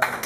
Let's go.